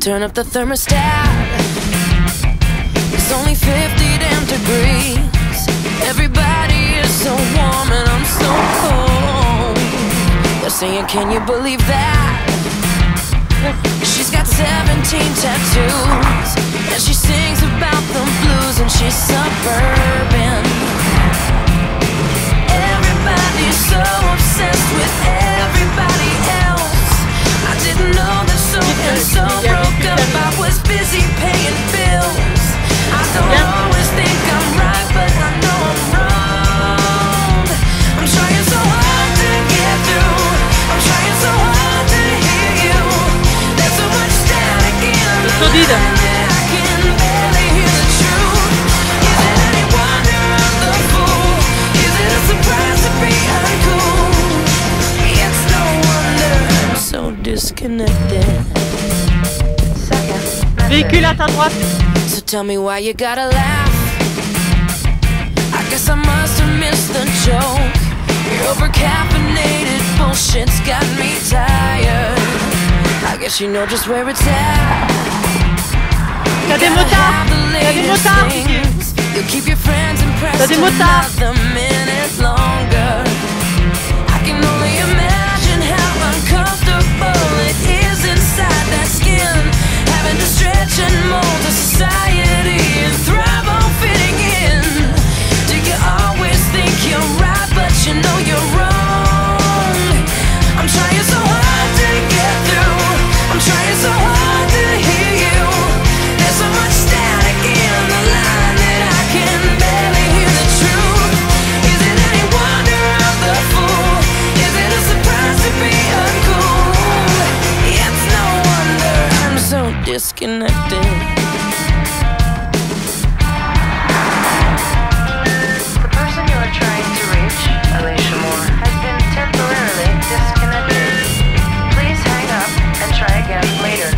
Turn up the thermostat. It's only 50 damn degrees. Everybody is so warm and I'm so cold. They're saying, can you believe that? She's got 17 tattoos. Véhicule à ta droite. So tell me why you gotta laugh. I guess I must have missed the joke. Your overcaffeinated bullshit's got me tired. I guess you know just where it's at. You T'as des motards! T'as des motards! T'as des motards! disconnected. The person you are trying to reach, Alicia Moore, has been temporarily disconnected. Please hang up and try again later.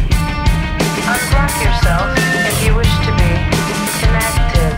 Unblock yourself if you wish to be connected.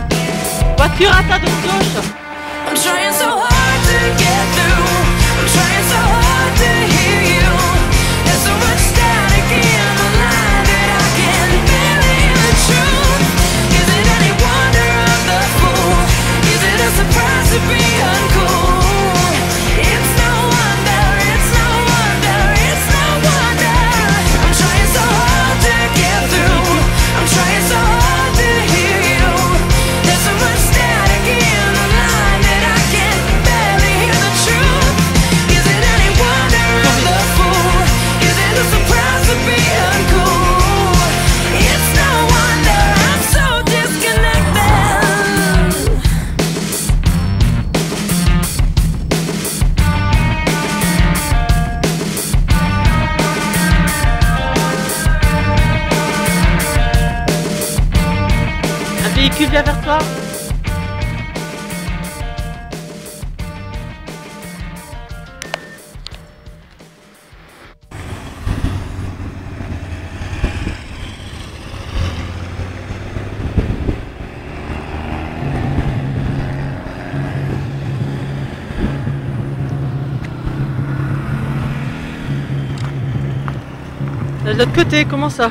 véhicule vient vers toi. De l'autre côté, comment ça?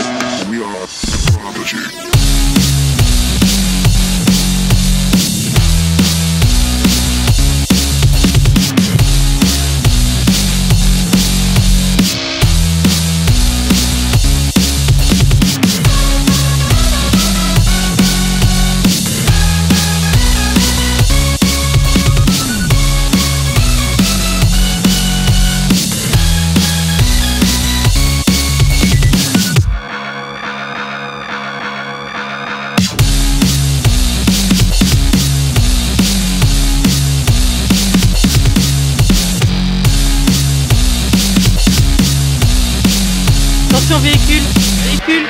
Attention véhicule, véhicule.